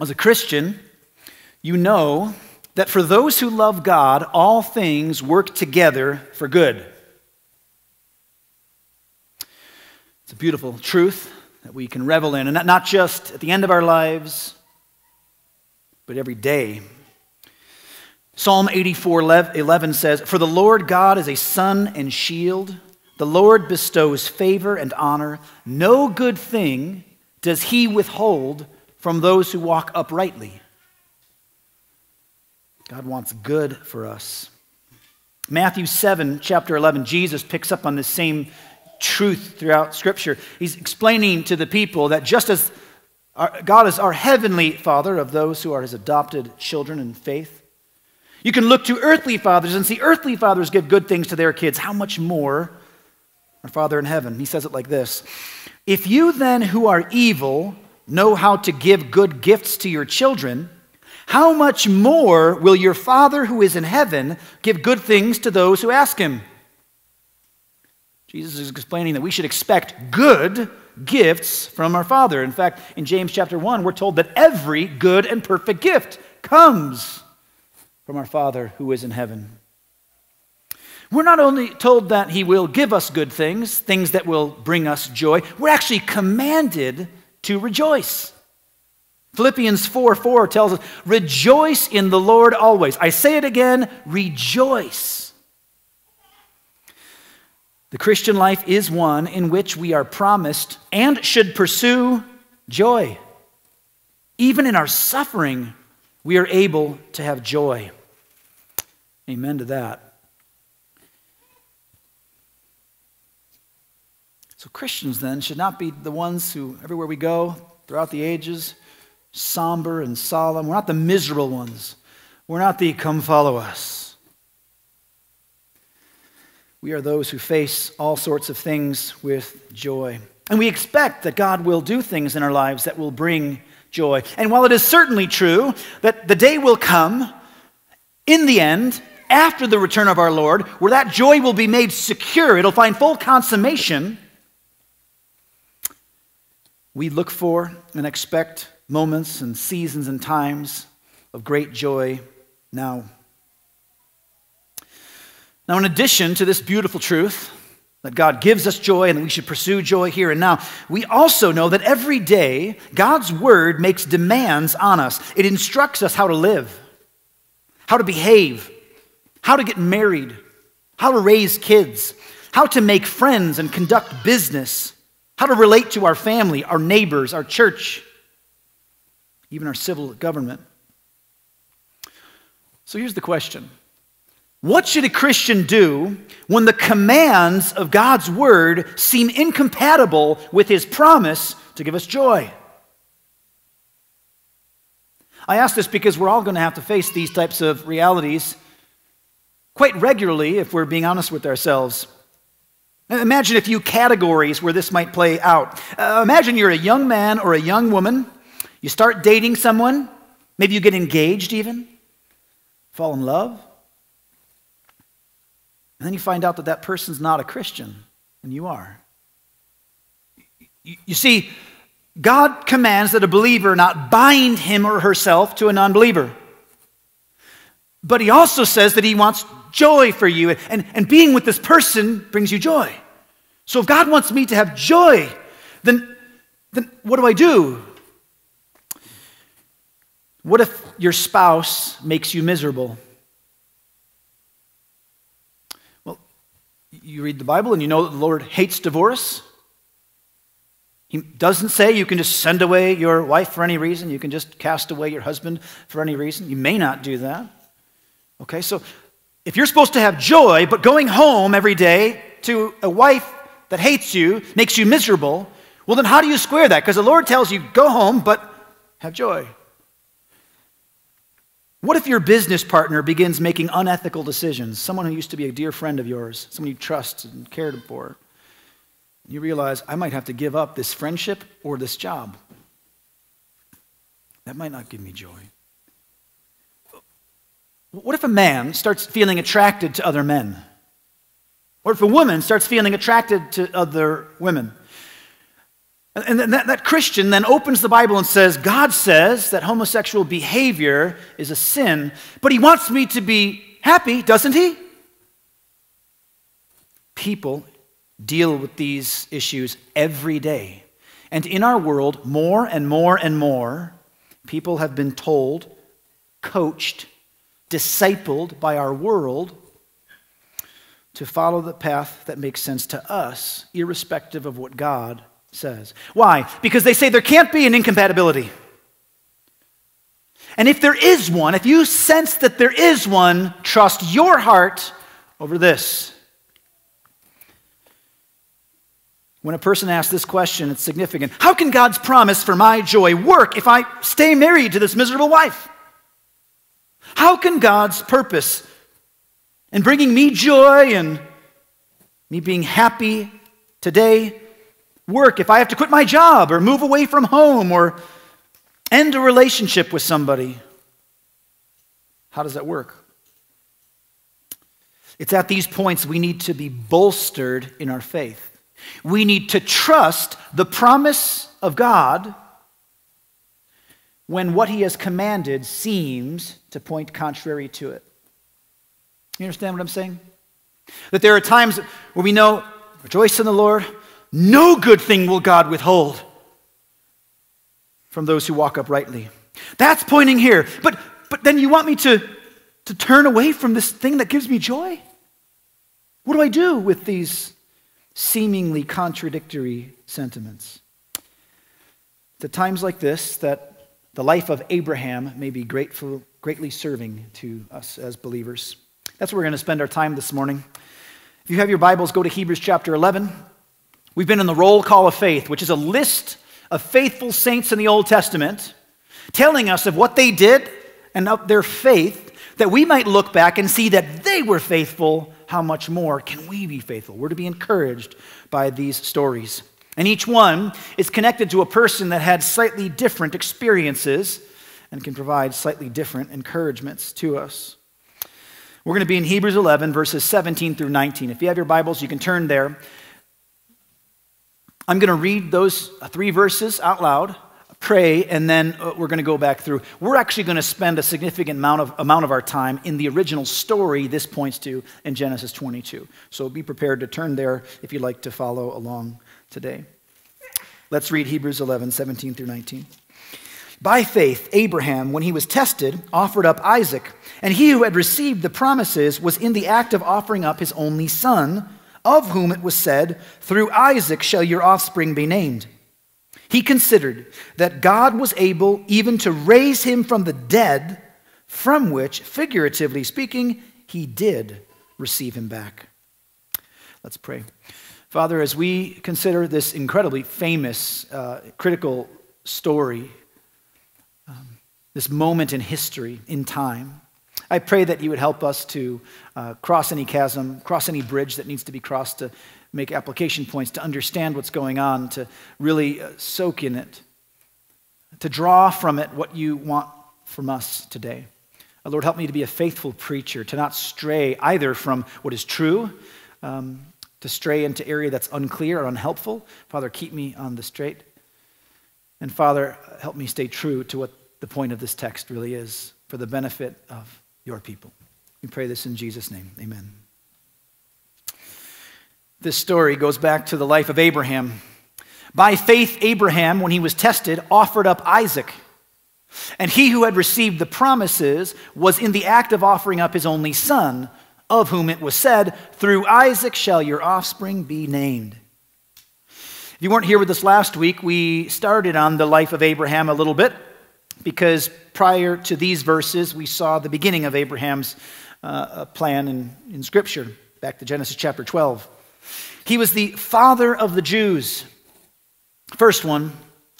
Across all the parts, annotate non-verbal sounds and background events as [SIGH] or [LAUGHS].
As a Christian, you know that for those who love God, all things work together for good. It's a beautiful truth that we can revel in, and not just at the end of our lives, but every day. Psalm 84 11 says, For the Lord God is a sun and shield. The Lord bestows favor and honor. No good thing does he withhold from those who walk uprightly. God wants good for us. Matthew 7, chapter 11, Jesus picks up on this same truth throughout Scripture. He's explaining to the people that just as our, God is our heavenly Father of those who are his adopted children in faith, you can look to earthly fathers and see earthly fathers give good things to their kids. How much more our Father in heaven? He says it like this If you then, who are evil, know how to give good gifts to your children, how much more will your Father who is in heaven give good things to those who ask him? Jesus is explaining that we should expect good gifts from our Father. In fact, in James chapter 1, we're told that every good and perfect gift comes from our Father who is in heaven. We're not only told that He will give us good things, things that will bring us joy, we're actually commanded to rejoice. Philippians 4 4 tells us, Rejoice in the Lord always. I say it again, rejoice. The Christian life is one in which we are promised and should pursue joy. Even in our suffering, we are able to have joy. Amen to that. So, Christians then should not be the ones who, everywhere we go throughout the ages, somber and solemn. We're not the miserable ones. We're not the come follow us. We are those who face all sorts of things with joy. And we expect that God will do things in our lives that will bring joy. And while it is certainly true that the day will come in the end, after the return of our Lord, where that joy will be made secure, it'll find full consummation, we look for and expect moments and seasons and times of great joy now. Now, in addition to this beautiful truth that God gives us joy and that we should pursue joy here and now, we also know that every day God's word makes demands on us. It instructs us how to live, how to behave, how to get married, how to raise kids, how to make friends and conduct business, how to relate to our family, our neighbors, our church, even our civil government. So here's the question What should a Christian do when the commands of God's word seem incompatible with his promise to give us joy? I ask this because we're all going to have to face these types of realities quite regularly if we're being honest with ourselves. Imagine a few categories where this might play out. Uh, imagine you're a young man or a young woman you start dating someone, maybe you get engaged even, fall in love, and then you find out that that person's not a Christian, and you are. You see, God commands that a believer not bind him or herself to a non believer. But he also says that he wants joy for you, and, and being with this person brings you joy. So if God wants me to have joy, then, then what do I do? What if your spouse makes you miserable? Well, you read the Bible and you know that the Lord hates divorce. He doesn't say you can just send away your wife for any reason. You can just cast away your husband for any reason. You may not do that. Okay, so if you're supposed to have joy, but going home every day to a wife that hates you makes you miserable, well, then how do you square that? Because the Lord tells you, go home, but have joy. What if your business partner begins making unethical decisions? Someone who used to be a dear friend of yours, someone you trusted and cared for. You realize, I might have to give up this friendship or this job. That might not give me joy. What if a man starts feeling attracted to other men? Or if a woman starts feeling attracted to other women? And that, that Christian then opens the Bible and says, God says that homosexual behavior is a sin, but he wants me to be happy, doesn't he? People deal with these issues every day. And in our world, more and more and more, people have been told, coached, discipled by our world to follow the path that makes sense to us, irrespective of what God says. Why? Because they say there can't be an incompatibility. And if there is one, if you sense that there is one, trust your heart over this. When a person asks this question, it's significant. How can God's promise for my joy work if I stay married to this miserable wife? How can God's purpose in bringing me joy and me being happy today work if I have to quit my job or move away from home or end a relationship with somebody? How does that work? It's at these points we need to be bolstered in our faith. We need to trust the promise of God when what he has commanded seems to point contrary to it. You understand what I'm saying? That there are times where we know, rejoice in the Lord, no good thing will God withhold from those who walk uprightly. That's pointing here. But, but then you want me to, to turn away from this thing that gives me joy? What do I do with these seemingly contradictory sentiments? It's at times like this that the life of Abraham may be grateful, greatly serving to us as believers. That's where we're going to spend our time this morning. If you have your Bibles, go to Hebrews chapter 11. We've been in the roll call of faith, which is a list of faithful saints in the Old Testament telling us of what they did and of their faith that we might look back and see that they were faithful. How much more can we be faithful? We're to be encouraged by these stories. And each one is connected to a person that had slightly different experiences and can provide slightly different encouragements to us. We're going to be in Hebrews 11, verses 17 through 19. If you have your Bibles, you can turn there. I'm going to read those three verses out loud, pray, and then uh, we're going to go back through. We're actually going to spend a significant amount of, amount of our time in the original story this points to in Genesis 22. So be prepared to turn there if you'd like to follow along today. Let's read Hebrews 11, 17 through 19. By faith, Abraham, when he was tested, offered up Isaac, and he who had received the promises was in the act of offering up his only son of whom it was said, Through Isaac shall your offspring be named. He considered that God was able even to raise him from the dead, from which, figuratively speaking, he did receive him back. Let's pray. Father, as we consider this incredibly famous, uh, critical story, um, this moment in history, in time, I pray that you would help us to uh, cross any chasm, cross any bridge that needs to be crossed to make application points, to understand what's going on, to really uh, soak in it, to draw from it what you want from us today. Uh, Lord, help me to be a faithful preacher, to not stray either from what is true, um, to stray into area that's unclear or unhelpful. Father, keep me on the straight. And Father, help me stay true to what the point of this text really is for the benefit of your people. We pray this in Jesus' name. Amen. This story goes back to the life of Abraham. By faith, Abraham, when he was tested, offered up Isaac. And he who had received the promises was in the act of offering up his only son, of whom it was said, Through Isaac shall your offspring be named. If you weren't here with us last week, we started on the life of Abraham a little bit because prior to these verses, we saw the beginning of Abraham's uh, plan in, in Scripture, back to Genesis chapter 12. He was the father of the Jews. First one,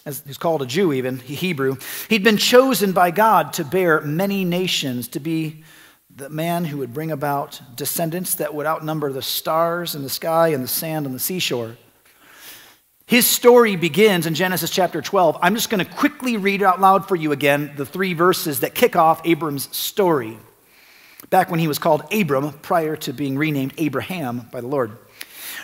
as he's called a Jew even, Hebrew. He'd been chosen by God to bear many nations, to be the man who would bring about descendants that would outnumber the stars in the sky and the sand on the seashore. His story begins in Genesis chapter 12. I'm just going to quickly read out loud for you again the three verses that kick off Abram's story. Back when he was called Abram, prior to being renamed Abraham by the Lord.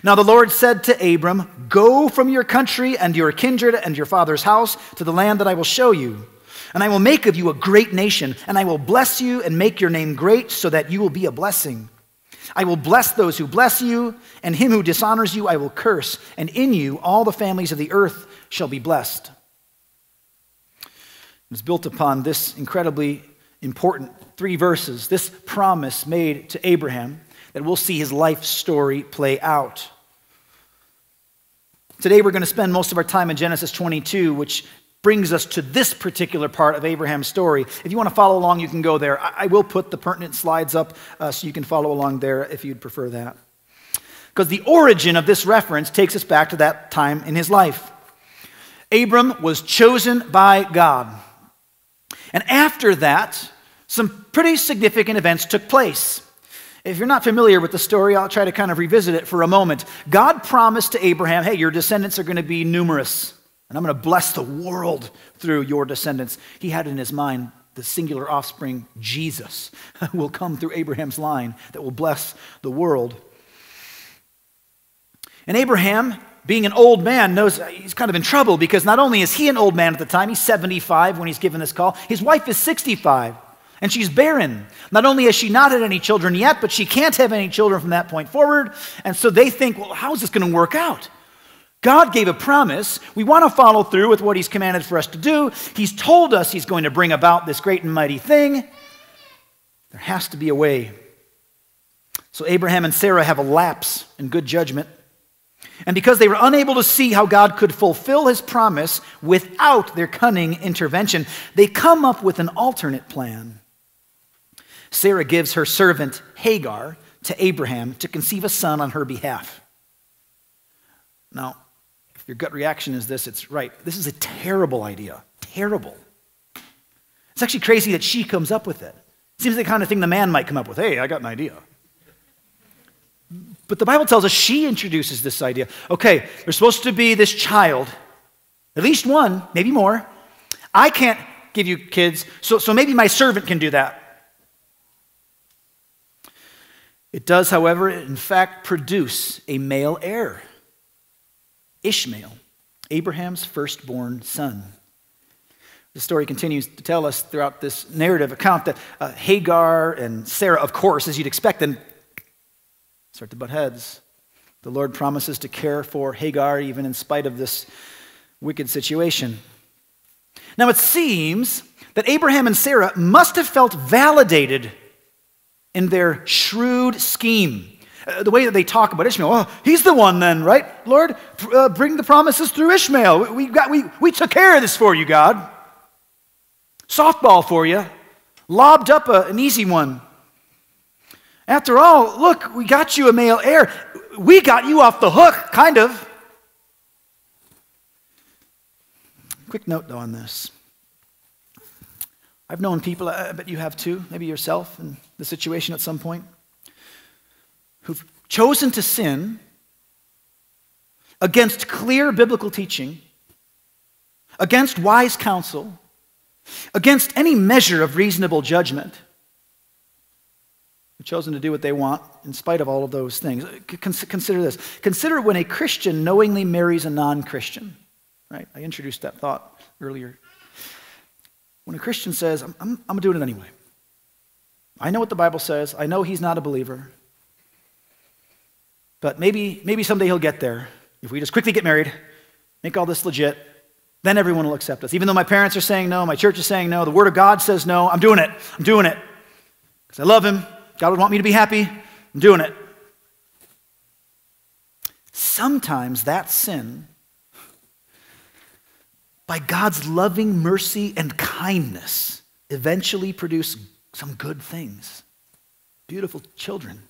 Now the Lord said to Abram, Go from your country and your kindred and your father's house to the land that I will show you. And I will make of you a great nation, and I will bless you and make your name great so that you will be a blessing. I will bless those who bless you, and him who dishonors you I will curse, and in you all the families of the earth shall be blessed. It's built upon this incredibly important three verses, this promise made to Abraham that we'll see his life story play out. Today, we're going to spend most of our time in Genesis 22, which brings us to this particular part of Abraham's story. If you want to follow along, you can go there. I will put the pertinent slides up uh, so you can follow along there if you'd prefer that. Because the origin of this reference takes us back to that time in his life. Abram was chosen by God. And after that, some pretty significant events took place. If you're not familiar with the story, I'll try to kind of revisit it for a moment. God promised to Abraham, hey, your descendants are going to be numerous, and I'm going to bless the world through your descendants. He had in his mind the singular offspring, Jesus, [LAUGHS] will come through Abraham's line that will bless the world. And Abraham, being an old man, knows uh, he's kind of in trouble because not only is he an old man at the time, he's 75 when he's given this call, his wife is 65. And she's barren. Not only has she not had any children yet, but she can't have any children from that point forward. And so they think, well, how is this going to work out? God gave a promise. We want to follow through with what He's commanded for us to do. He's told us He's going to bring about this great and mighty thing. There has to be a way. So Abraham and Sarah have a lapse in good judgment. And because they were unable to see how God could fulfill his promise without their cunning intervention, they come up with an alternate plan. Sarah gives her servant Hagar to Abraham to conceive a son on her behalf. Now, your gut reaction is this, it's right. This is a terrible idea. Terrible. It's actually crazy that she comes up with it. Seems like the kind of thing the man might come up with. Hey, I got an idea. But the Bible tells us she introduces this idea. Okay, there's supposed to be this child, at least one, maybe more. I can't give you kids, so, so maybe my servant can do that. It does, however, in fact, produce a male heir Ishmael, Abraham's firstborn son. The story continues to tell us throughout this narrative account that uh, Hagar and Sarah, of course, as you'd expect, then start to butt heads. The Lord promises to care for Hagar even in spite of this wicked situation. Now, it seems that Abraham and Sarah must have felt validated in their shrewd scheme. Uh, the way that they talk about Ishmael, oh, he's the one then, right? Lord, uh, bring the promises through Ishmael. We, got, we, we took care of this for you, God. Softball for you. Lobbed up a, an easy one. After all, look, we got you a male heir. We got you off the hook, kind of. Quick note, though, on this. I've known people, I bet you have too, maybe yourself in the situation at some point, chosen to sin against clear biblical teaching, against wise counsel, against any measure of reasonable judgment, have chosen to do what they want in spite of all of those things. Uh, consider this. Consider when a Christian knowingly marries a non Christian. Right? I introduced that thought earlier when a Christian says, I'm, I'm, I'm doing it anyway. I know what the Bible says. I know he's not a believer. But maybe, maybe someday he'll get there. If we just quickly get married, make all this legit, then everyone will accept us. Even though my parents are saying no, my church is saying no, the Word of God says no, I'm doing it. I'm doing it. Because I love him. God would want me to be happy. I'm doing it. Sometimes that sin by God's loving mercy and kindness, eventually produce some good things. Beautiful children.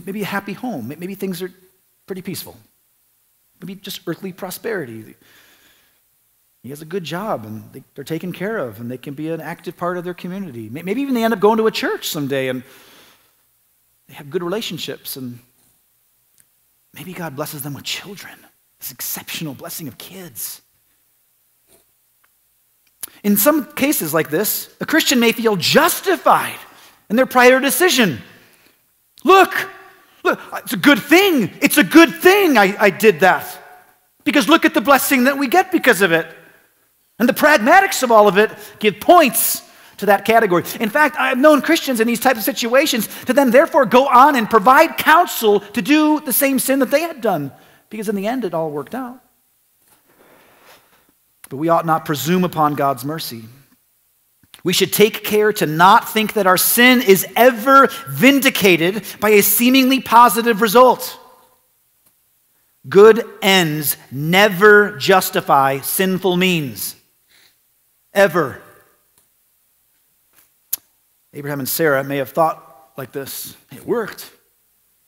Maybe a happy home. Maybe things are pretty peaceful. Maybe just earthly prosperity. He has a good job and they're taken care of and they can be an active part of their community. Maybe even they end up going to a church someday and they have good relationships and maybe God blesses them with children. This exceptional blessing of kids. In some cases like this, a Christian may feel justified in their prior decision. Look, Look, it's a good thing. It's a good thing I, I did that. Because look at the blessing that we get because of it. And the pragmatics of all of it give points to that category. In fact, I've known Christians in these types of situations to then therefore go on and provide counsel to do the same sin that they had done. Because in the end, it all worked out. But we ought not presume upon God's mercy. We should take care to not think that our sin is ever vindicated by a seemingly positive result. Good ends never justify sinful means. Ever. Abraham and Sarah may have thought like this it worked.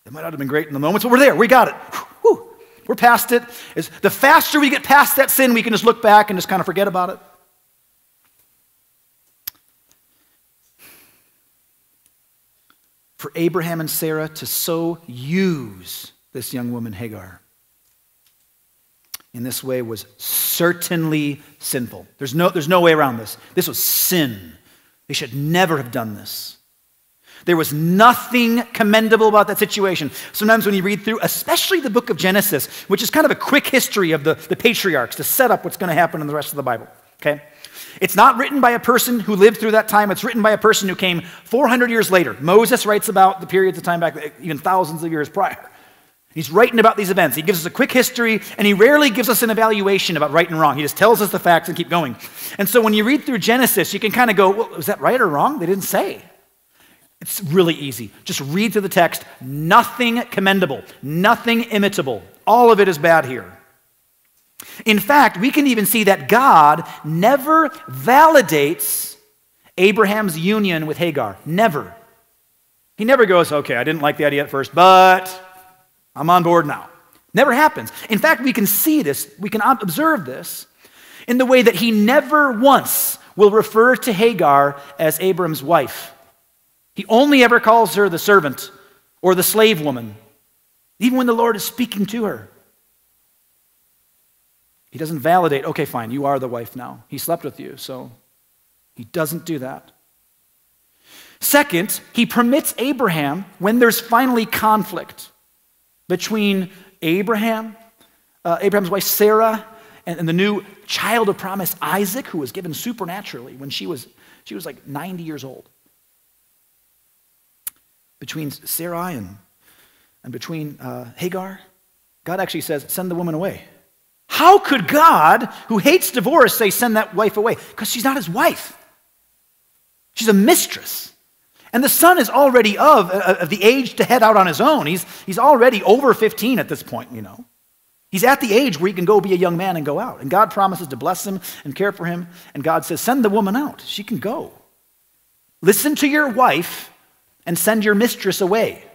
It might not have been great in the moment, but we're there. We got it. Whew. We're past it. It's, the faster we get past that sin, we can just look back and just kind of forget about it. For Abraham and Sarah to so use this young woman, Hagar, in this way was certainly sinful. There's no, there's no way around this. This was sin. They should never have done this. There was nothing commendable about that situation. Sometimes when you read through, especially the book of Genesis, which is kind of a quick history of the, the patriarchs to set up what's going to happen in the rest of the Bible, okay? It's not written by a person who lived through that time. It's written by a person who came 400 years later. Moses writes about the periods of time back, even thousands of years prior. He's writing about these events. He gives us a quick history, and he rarely gives us an evaluation about right and wrong. He just tells us the facts and keep going. And so when you read through Genesis, you can kind of go, well, was that right or wrong? They didn't say. It's really easy. Just read through the text. Nothing commendable, nothing imitable. All of it is bad here. In fact, we can even see that God never validates Abraham's union with Hagar. Never. He never goes, okay, I didn't like the idea at first, but I'm on board now. Never happens. In fact, we can see this, we can observe this in the way that he never once will refer to Hagar as Abram's wife. He only ever calls her the servant or the slave woman, even when the Lord is speaking to her. He doesn't validate, okay, fine, you are the wife now. He slept with you, so he doesn't do that. Second, he permits Abraham when there's finally conflict between Abraham, uh, Abraham's wife Sarah, and, and, the new child of promise Isaac, who was given supernaturally when she was, she was like 90 years old. Between Sarai and, and between uh, Hagar, God actually says, send the woman away. How could God, who hates divorce, say, send that wife away? Because she's not his wife. She's a mistress. And the son is already of, uh, of the age to head out on his own. He's, he's already over 15 at this point, you know. He's at the age where he can go be a young man and go out. And God promises to bless him and care for him. And God says, send the woman out. She can go. Listen to your wife and send your mistress away.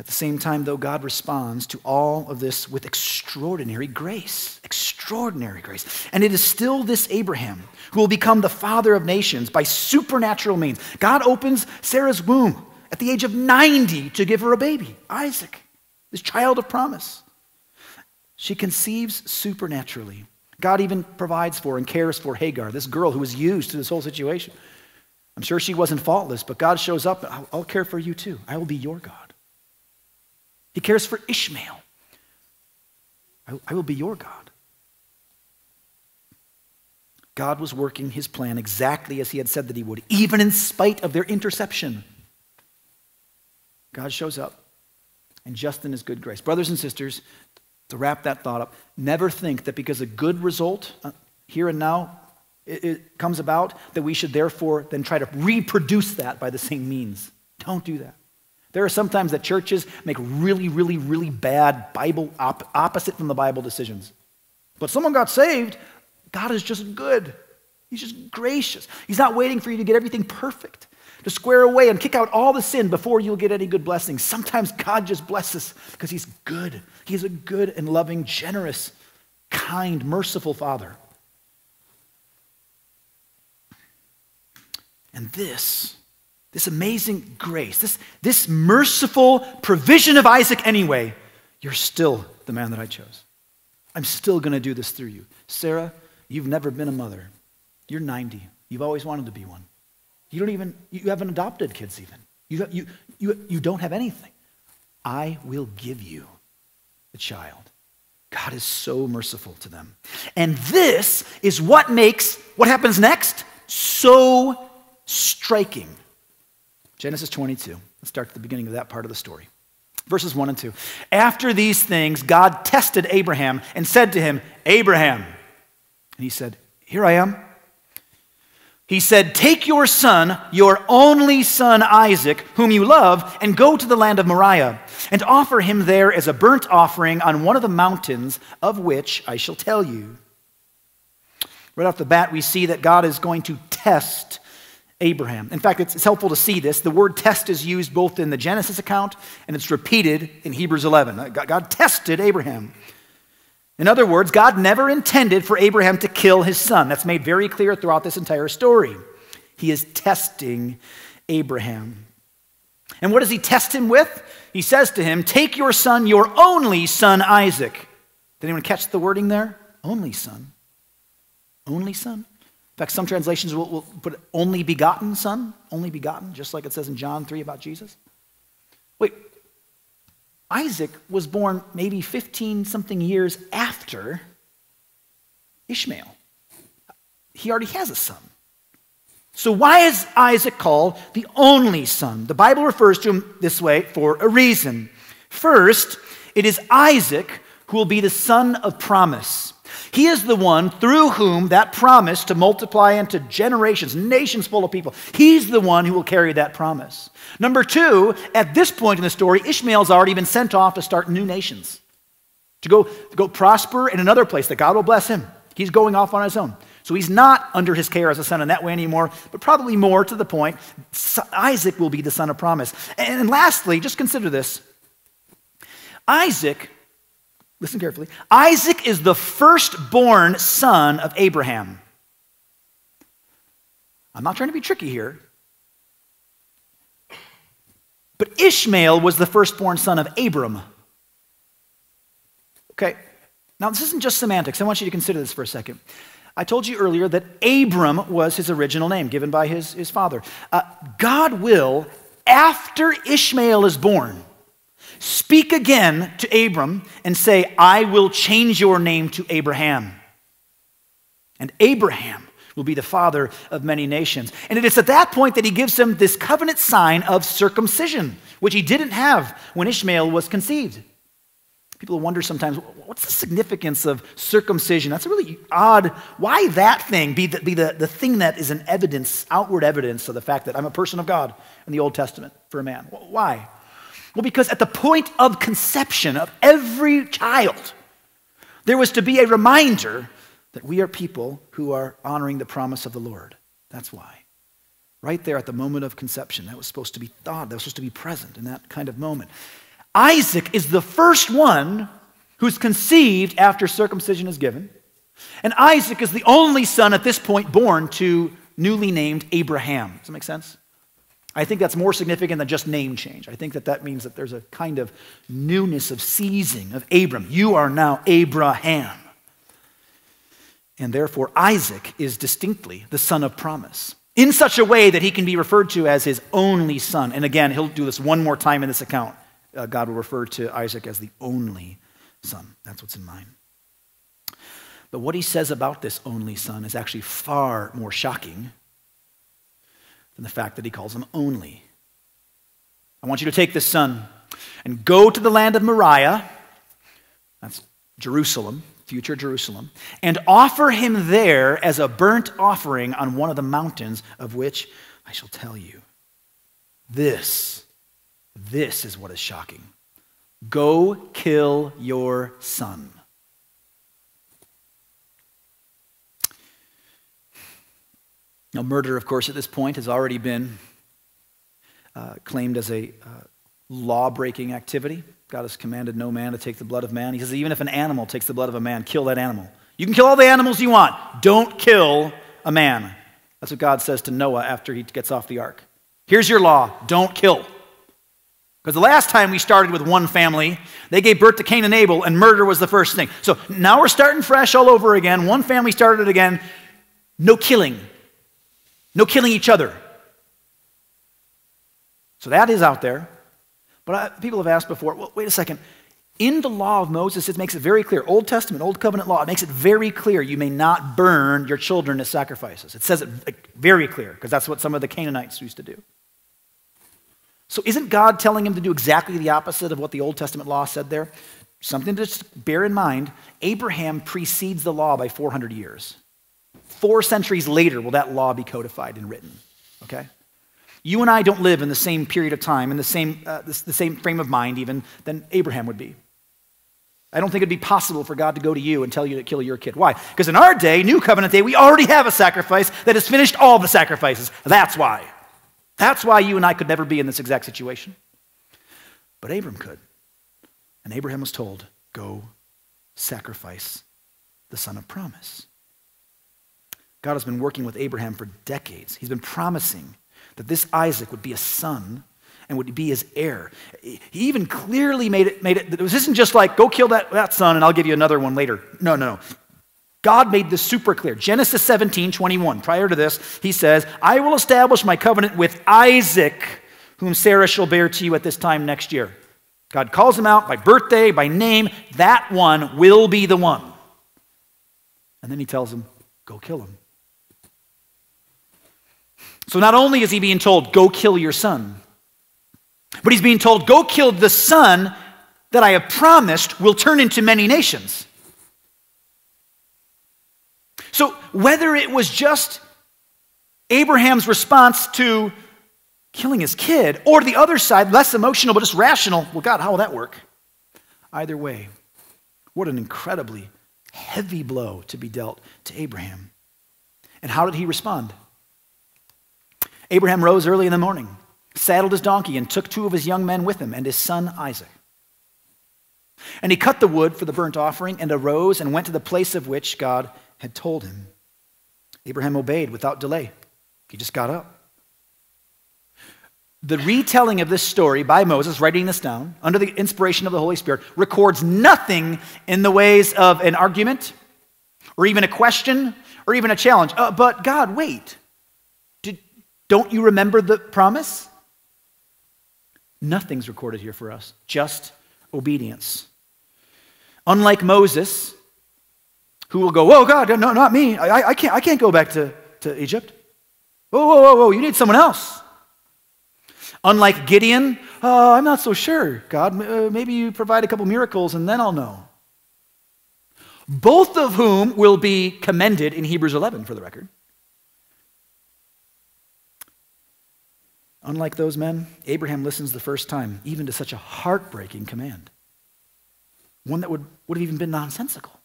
At the same time, though, God responds to all of this with extraordinary grace. Extraordinary grace. And it is still this Abraham who will become the father of nations by supernatural means. God opens Sarah's womb at the age of 90 to give her a baby, Isaac, this child of promise. She conceives supernaturally. God even provides for and cares for Hagar, this girl who was used to this whole situation. I'm sure she wasn't faultless, but God shows up. I'll, I'll care for you too. I will be your God. He cares for Ishmael. I, I will be your God. God was working his plan exactly as he had said that he would, even in spite of their interception. God shows up, and just in his good grace. Brothers and sisters, to wrap that thought up, never think that because a good result uh, here and now it, it comes about, that we should therefore then try to reproduce that by the same means. Don't do that. There are sometimes that churches make really, really, really bad Bible op- opposite from the Bible decisions. But someone got saved, God is just good. He's just gracious. He's not waiting for you to get everything perfect, to square away and kick out all the sin before you'll get any good blessings. Sometimes God just blesses because He's good. He's a good and loving, generous, kind, merciful Father. And this this amazing grace, this, this merciful provision of Isaac anyway, you're still the man that I chose. I'm still going to do this through you. Sarah, you've never been a mother. You're 90. You've always wanted to be one. You don't even, you haven't adopted kids even. You, you, you, you don't have anything. I will give you the child. God is so merciful to them. And this is what makes what happens next so striking. Genesis 22. Let's start at the beginning of that part of the story. Verses 1 and 2. After these things, God tested Abraham and said to him, Abraham. And he said, Here I am. He said, Take your son, your only son Isaac, whom you love, and go to the land of Moriah, and offer him there as a burnt offering on one of the mountains of which I shall tell you. Right off the bat, we see that God is going to test Abraham. In fact, it's, it's, helpful to see this. The word test is used both in the Genesis account and it's repeated in Hebrews 11. Uh, God, God tested Abraham. In other words, God never intended for Abraham to kill his son. That's made very clear throughout this entire story. He is testing Abraham. And what does he test him with? He says to him, Take your son, your only son, Isaac. Did anyone catch the wording there? Only son. Only son. In fact, some translations will, will put only begotten son, only begotten, just like it says in John 3 about Jesus. Wait, Isaac was born maybe 15 something years after Ishmael. He already has a son. So, why is Isaac called the only son? The Bible refers to him this way for a reason. First, it is Isaac who will be the son of promise. He is the one through whom that promise to multiply into generations, nations full of people, he's the one who will carry that promise. Number two, at this point in the story, Ishmael's already been sent off to start new nations, to go, to go prosper in another place that God will bless him. He's going off on his own. So he's not under his care as a son in that way anymore, but probably more to the point, Isaac will be the son of promise. And lastly, just consider this Isaac Listen carefully. Isaac is the firstborn son of Abraham. I'm not trying to be tricky here. But Ishmael was the firstborn son of Abram. Okay, now this isn't just semantics. I want you to consider this for a second. I told you earlier that Abram was his original name given by his, his father. Uh, God will, after Ishmael is born, Speak again to Abram and say, I will change your name to Abraham. And Abraham will be the father of many nations. And it is at that point that he gives him this covenant sign of circumcision, which he didn't have when Ishmael was conceived. People wonder sometimes, what's the significance of circumcision? That's a really odd, why that thing be, the, be the, the thing that is an evidence, outward evidence of the fact that I'm a person of God in the Old Testament for a man? Why? Well, because at the point of conception of every child, there was to be a reminder that we are people who are honoring the promise of the Lord. That's why. Right there at the moment of conception, that was supposed to be thought, that was supposed to be present in that kind of moment. Isaac is the first one who's conceived after circumcision is given. And Isaac is the only son at this point born to newly named Abraham. Does that make sense? I think that's more significant than just name change. I think that that means that there's a kind of newness of seizing of Abram. You are now Abraham. And therefore, Isaac is distinctly the son of promise in such a way that he can be referred to as his only son. And again, he'll do this one more time in this account. Uh, God will refer to Isaac as the only son. That's what's in mind. But what he says about this only son is actually far more shocking than the fact that he calls him only. I want you to take this son and go to the land of Moriah, that's Jerusalem, future Jerusalem, and offer him there as a burnt offering on one of the mountains of which I shall tell you. This, this is what is shocking. Go kill your son. Now, murder, of course, at this point has already been uh, claimed as a uh, law breaking activity. God has commanded no man to take the blood of man. He says, even if an animal takes the blood of a man, kill that animal. You can kill all the animals you want. Don't kill a man. That's what God says to Noah after he gets off the ark. Here's your law don't kill. Because the last time we started with one family, they gave birth to Cain and Abel, and murder was the first thing. So now we're starting fresh all over again. One family started again. No killing. No killing each other. So that is out there. But I, people have asked before, well, wait a second. In the law of Moses, it makes it very clear. Old Testament, Old Covenant law, it makes it very clear you may not burn your children as sacrifices. It says it very clear, because that's what some of the Canaanites used to do. So isn't God telling him to do exactly the opposite of what the Old Testament law said there? Something to bear in mind Abraham precedes the law by 400 years. Four centuries later will that law be codified and written. Okay? You and I don't live in the same period of time, in the same, uh, the, the same frame of mind, even, than Abraham would be. I don't think it'd be possible for God to go to you and tell you to kill your kid. Why? Because in our day, New Covenant day, we already have a sacrifice that has finished all the sacrifices. That's why. That's why you and I could never be in this exact situation. But Abram could. And Abraham was told, go sacrifice the son of promise. God has been working with Abraham for decades. He's been promising that this Isaac would be a son and would be his heir. He even clearly made it, made it, this isn't just like, go kill that, that son and I'll give you another one later. No, no, no. God made this super clear. Genesis 17, 21. Prior to this, he says, I will establish my covenant with Isaac, whom Sarah shall bear to you at this time next year. God calls him out by birthday, by name. That one will be the one. And then he tells him, go kill him. So not only is he being told, go kill your son, but he's being told, Go kill the son that I have promised will turn into many nations. So, whether it was just Abraham's response to killing his kid, or the other side, less emotional but just rational, well, God, how will that work? Either way, what an incredibly heavy blow to be dealt to Abraham. And how did he respond? Abraham rose early in the morning saddled his donkey, and took two of his young men with him and his son Isaac. And he cut the wood for the burnt offering and arose and went to the place of which God had told him. Abraham obeyed without delay. He just got up. The retelling of this story by Moses, writing this down under the inspiration of the Holy Spirit, records nothing in the ways of an argument or even a question or even a challenge. Uh, but God, wait. Don't you remember the promise? Nothing's recorded here for us, just obedience. Unlike Moses, who will go, Whoa, God, no, not me. I, I, can't, I can't go back to, to Egypt. Whoa, whoa, whoa, whoa, you need someone else. Unlike Gideon, oh, I'm not so sure. God, uh, maybe you provide a couple miracles and then I'll know. Both of whom will be commended in Hebrews 11, for the record. Unlike those men, Abraham listens the first time, even to such a heartbreaking command. One that would, would have even been nonsensical.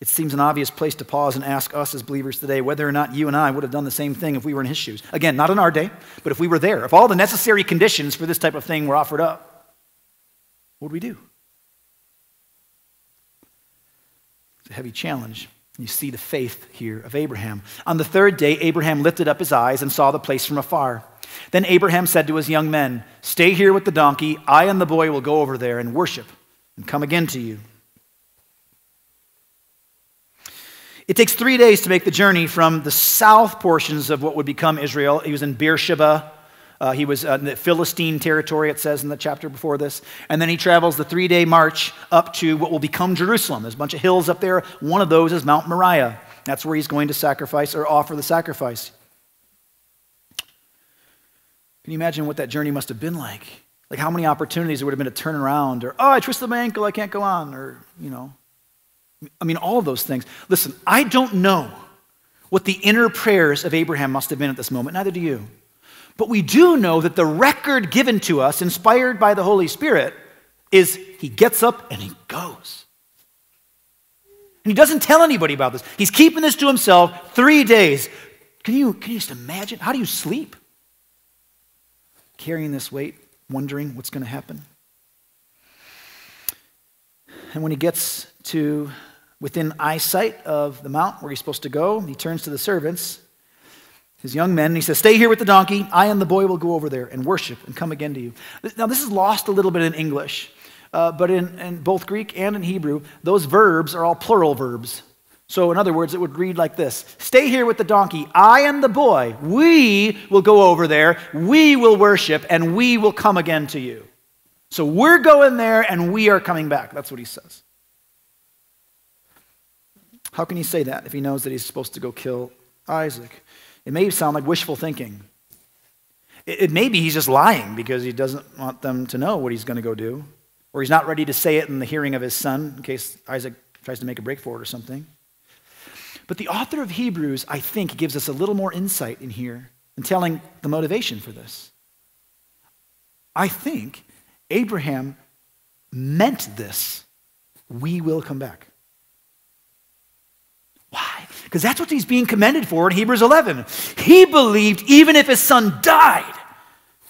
It seems an obvious place to pause and ask us as believers today whether or not you and I would have done the same thing if we were in his shoes. Again, not in our day, but if we were there, if all the necessary conditions for this type of thing were offered up, what would we do? It's a heavy challenge. You see the faith here of Abraham. On the third day, Abraham lifted up his eyes and saw the place from afar. Then Abraham said to his young men, Stay here with the donkey. I and the boy will go over there and worship and come again to you. It takes three days to make the journey from the south portions of what would become Israel. He was in Beersheba, uh, he was uh, in the Philistine territory, it says in the chapter before this. And then he travels the three day march up to what will become Jerusalem. There's a bunch of hills up there. One of those is Mount Moriah. That's where he's going to sacrifice or offer the sacrifice. Can you imagine what that journey must have been like? Like how many opportunities there would have been to turn around or, oh, I twisted my ankle, I can't go on, or, you know. I mean, all of those things. Listen, I don't know what the inner prayers of Abraham must have been at this moment, neither do you. But we do know that the record given to us, inspired by the Holy Spirit, is he gets up and he goes. And he doesn't tell anybody about this. He's keeping this to himself three days. Can you, can you just imagine? How do you sleep? Carrying this weight, wondering what's going to happen. And when he gets to within eyesight of the mount where he's supposed to go, he turns to the servants his young men, and he says, Stay here with the donkey. I and the boy will go over there and worship and come again to you. Now, this is lost a little bit in English, uh, but in, in both Greek and in Hebrew, those verbs are all plural verbs. So, in other words, it would read like this Stay here with the donkey. I and the boy, we will go over there, we will worship, and we will come again to you. So, we're going there and we are coming back. That's what he says. How can he say that if he knows that he's supposed to go kill Isaac? It may sound like wishful thinking. It, it may be he's just lying because he doesn't want them to know what he's going to go do, or he's not ready to say it in the hearing of his son in case Isaac tries to make a break for it or something. But the author of Hebrews, I think, gives us a little more insight in here in telling the motivation for this. I think Abraham meant this. We will come back. Why? Because that's what he's being commended for in Hebrews 11. He believed even if his son died,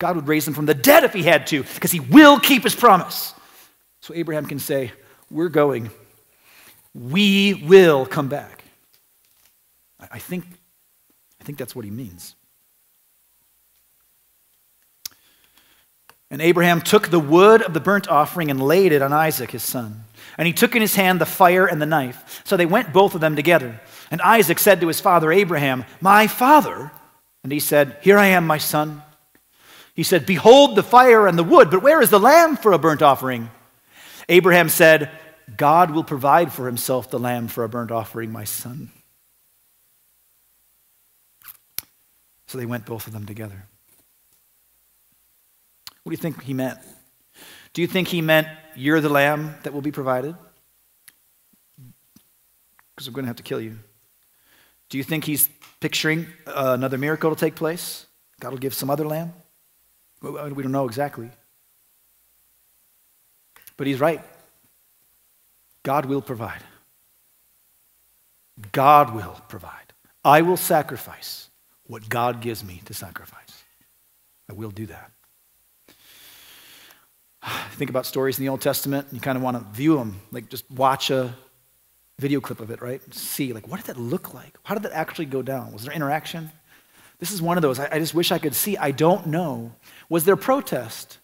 God would raise him from the dead if he had to, because he will keep his promise. So Abraham can say, We're going. We will come back. I think, I think that's what he means. And Abraham took the wood of the burnt offering and laid it on Isaac, his son. And he took in his hand the fire and the knife. So they went both of them together. And Isaac said to his father Abraham, My father? And he said, Here I am, my son. He said, Behold the fire and the wood, but where is the lamb for a burnt offering? Abraham said, God will provide for himself the lamb for a burnt offering, my son. So they went both of them together. What do you think he meant? Do you think he meant, You're the lamb that will be provided? Because I'm going to have to kill you. Do you think he's picturing uh, another miracle to take place? God will give some other lamb? We don't know exactly. But he's right. God will provide. God will provide. I will sacrifice what God gives me to sacrifice. I will do that. Think about stories in the Old Testament, and you kind of want to view them, like just watch a video clip of it, right? See, like, what did that look like? How did that actually go down? Was there interaction? This is one of those. I, I just wish I could see. I don't know. Was there protest?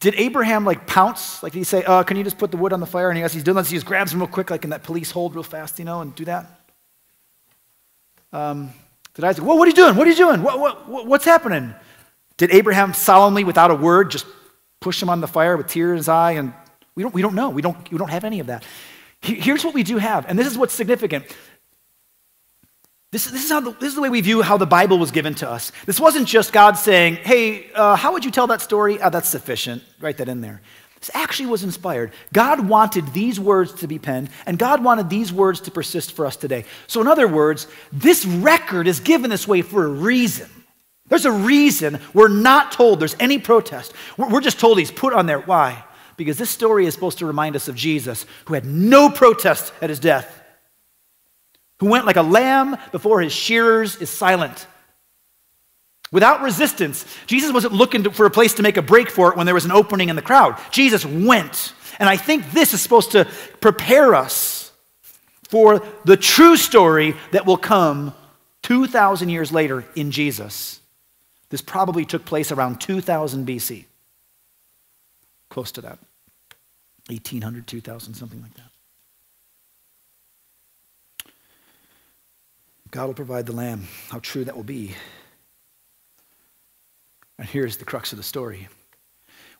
Did Abraham like pounce? Like, did he say, uh, can you just put the wood on the fire? And as he's doing this, he just grabs him real quick, like in that police hold real fast, you know, and do that? um, did Isaac, well, what are you doing? What are you doing? What, what, what's happening? Did Abraham solemnly, without a word, just push him on the fire with tears in his eye? And we don't, we don't know. We don't, we don't have any of that. Here's what we do have, and this is what's significant. This, this, is how the, this is the way we view how the Bible was given to us. This wasn't just God saying, hey, uh, how would you tell that story? Oh, that's sufficient. Write that in there. This actually was inspired. God wanted these words to be penned, and God wanted these words to persist for us today. So, in other words, this record is given this way for a reason. There's a reason we're not told there's any protest. We're just told he's put on there. Why? Because this story is supposed to remind us of Jesus, who had no protest at his death, who went like a lamb before his shearers is silent without resistance. Jesus wasn't looking for a place to make a break for it when there was an opening in the crowd. Jesus went. And I think this is supposed to prepare us for the true story that will come 2,000 years later in Jesus. This probably took place around 2000 BC. Close to that. 1800, 2000, something like that. God will provide the lamb. How true that will be. And here's the crux of the story.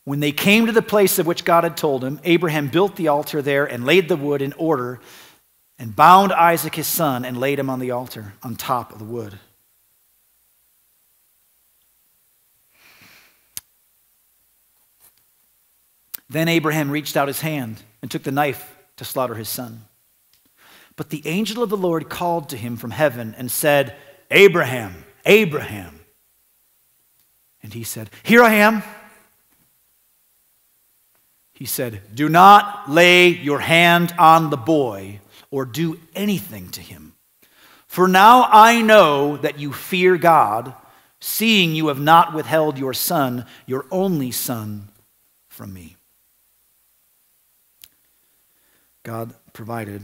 When they came to the place of which God had told him, Abraham built the altar there and laid the wood in order and bound Isaac his son and laid him on the altar on top of the wood. Then Abraham reached out his hand and took the knife to slaughter his son. But the angel of the Lord called to him from heaven and said, Abraham, Abraham. And he said, Here I am. He said, Do not lay your hand on the boy or do anything to him. For now I know that you fear God, seeing you have not withheld your son, your only son, from me. God provided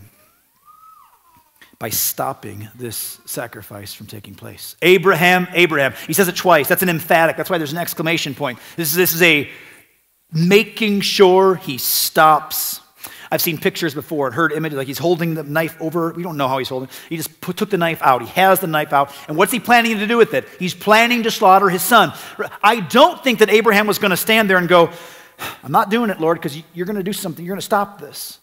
by stopping this sacrifice from taking place. Abraham, Abraham. He says it twice. That's an emphatic. That's why there's an exclamation point. This is, this is a making sure he stops. I've seen pictures before and heard images like he's holding the knife over. We don't know how he's holding. He just put, took the knife out. He has the knife out. And what's he planning to do with it? He's planning to slaughter his son. I don't think that Abraham was going to stand there and go, I'm not doing it, Lord, because you're going to do something. You're going to stop this.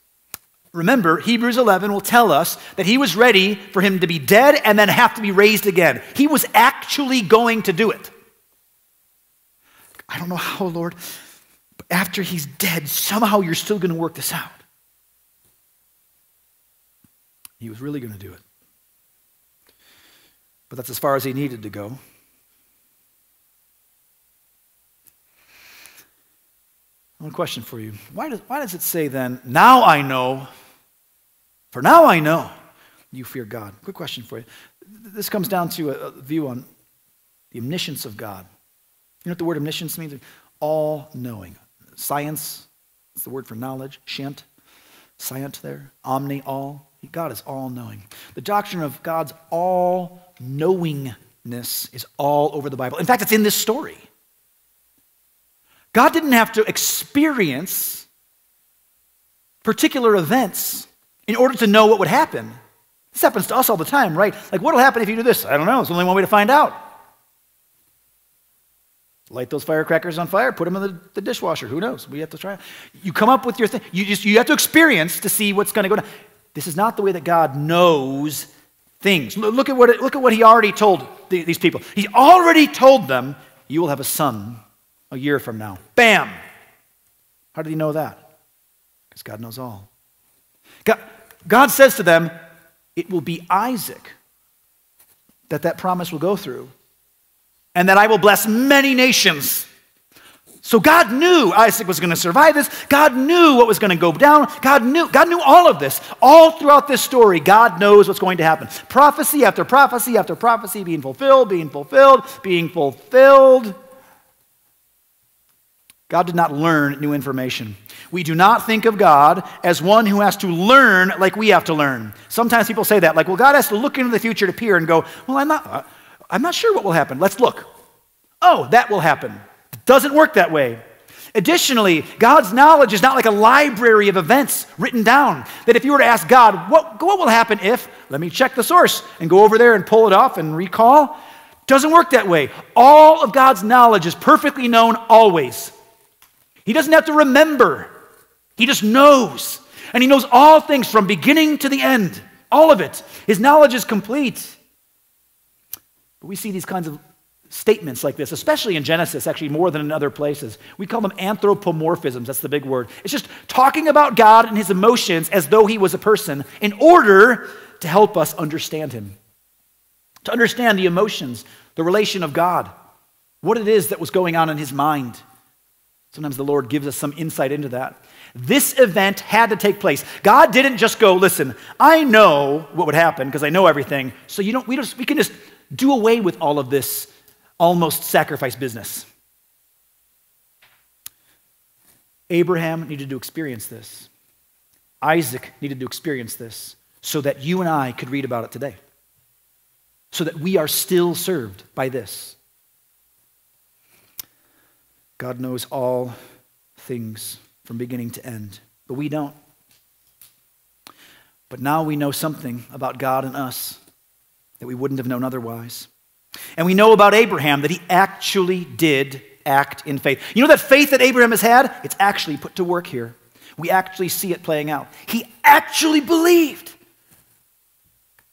Remember, Hebrews 11 will tell us that he was ready for him to be dead and then have to be raised again. He was actually going to do it. I don't know how, Lord, but after he's dead, somehow you're still going to work this out. He was really going to do it. But that's as far as he needed to go. One question for you. Why does, why does it say then, now I know, for now I know you fear God? Quick question for you. This comes down to a, view on the omniscience of God. You know what the word omniscience means? All knowing. Science is the word for knowledge. Shent, scient there. Omni, all. God is all knowing. The doctrine of God's all knowingness is all over the Bible. In fact, it's in this story. God didn't have to experience particular events in order to know what would happen. This happens to us all the time, right? Like, what will happen if you do this? I don't know. There's only one way to find out. Light those firecrackers on fire, put them in the, the dishwasher. Who knows? We have to try. You come up with your thing. You just you have to experience to see what's going to go down. This is not the way that God knows things. Look at what, look at what he already told these people. He already told them, You will have a son a year from now. Bam! How did he know that? Because God knows all. God, God says to them, It will be Isaac that that promise will go through, and that I will bless many nations. So God knew Isaac was going to survive this. God knew what was going to go down. God knew, God knew all of this. All throughout this story, God knows what's going to happen. Prophecy after prophecy after prophecy being fulfilled, being fulfilled, being fulfilled. God did not learn new information. We do not think of God as one who has to learn like we have to learn. Sometimes people say that, like, well, God has to look into the future to peer and go, well, I'm not, uh, I'm not sure what will happen. Let's look. Oh, that will happen. It doesn't work that way. Additionally, God's knowledge is not like a library of events written down. That if you were to ask God, what, what will happen if, let me check the source and go over there and pull it off and recall, doesn't work that way. All of God's knowledge is perfectly known always. He doesn't have to remember, He just knows. And He knows all things from beginning to the end, all of it. His knowledge is complete. But we see these kinds of statements like this, especially in Genesis, actually more than in other places. We call them anthropomorphisms. That's the big word. It's just talking about God and his emotions as though he was a person in order to help us understand him, to understand the emotions, the relation of God, what it is that was going on in his mind. Sometimes the Lord gives us some insight into that. This event had to take place. God didn't just go, listen, I know what would happen because I know everything. So you don't, we, just, we can just do away with all of this almost sacrifice business. Abraham needed to experience this. Isaac needed to experience this so that you and I could read about it today. So that we are still served by this. God knows all things from beginning to end, but we don't. But now we know something about God and us that we wouldn't have known otherwise. And we know about Abraham that he actually did act in faith. You know that faith that Abraham has had? It's actually put to work here. We actually see it playing out. He actually believed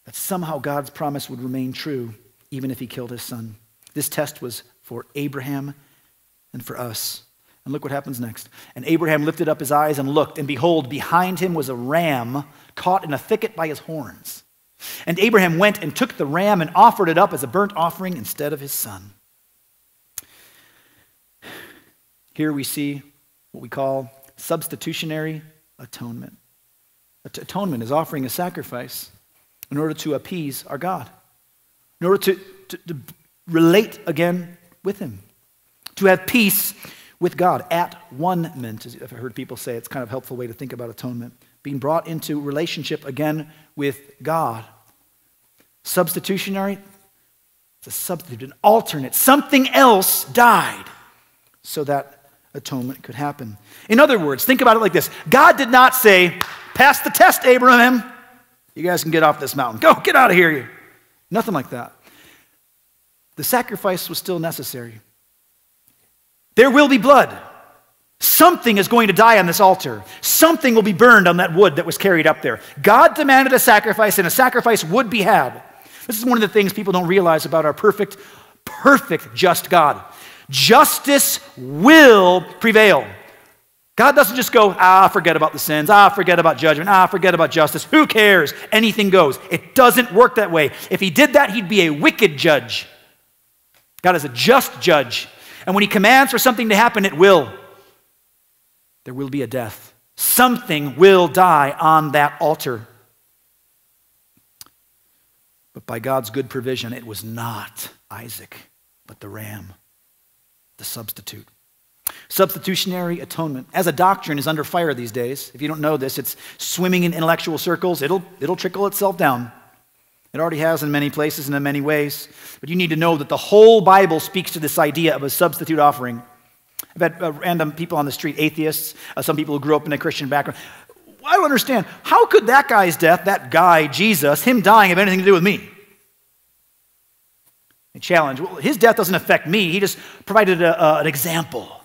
that somehow God's promise would remain true even if he killed his son. This test was for Abraham and for us. And look what happens next. And Abraham lifted up his eyes and looked, and behold, behind him was a ram caught in a thicket by his horns. And Abraham went and took the ram and offered it up as a burnt offering instead of his son. Here we see what we call substitutionary atonement. Atonement is offering a sacrifice in order to appease our God, in order to, to, to relate again with Him, to have peace with God. At one ment, as I've heard people say, it's kind of a helpful way to think about atonement. Being brought into relationship again with God. Substitutionary, it's a substitute, an alternate. Something else died so that atonement could happen. In other words, think about it like this God did not say, Pass the test, Abraham. You guys can get off this mountain. Go, get out of here. You. Nothing like that. The sacrifice was still necessary. There will be blood. Something is going to die on this altar. Something will be burned on that wood that was carried up there. God demanded a sacrifice, and a sacrifice would be had. This is one of the things people don't realize about our perfect, perfect, just God. Justice will prevail. God doesn't just go, ah, forget about the sins, ah, forget about judgment, ah, forget about justice. Who cares? Anything goes. It doesn't work that way. If he did that, he'd be a wicked judge. God is a just judge. And when he commands for something to happen, it will. There will be a death. Something will die on that altar. But by God's good provision, it was not Isaac, but the ram, the substitute. Substitutionary atonement, as a doctrine, is under fire these days. If you don't know this, it's swimming in intellectual circles. It'll, it'll trickle itself down. It already has in many places and in many ways. But you need to know that the whole Bible speaks to this idea of a substitute offering. I've had uh, random people on the street, atheists, uh, some people who grew up in a Christian background. I don't understand. How could that guy's death, that guy, Jesus, him dying, have anything to do with me? A challenge. Well, his death doesn't affect me. He just provided a, uh, an example.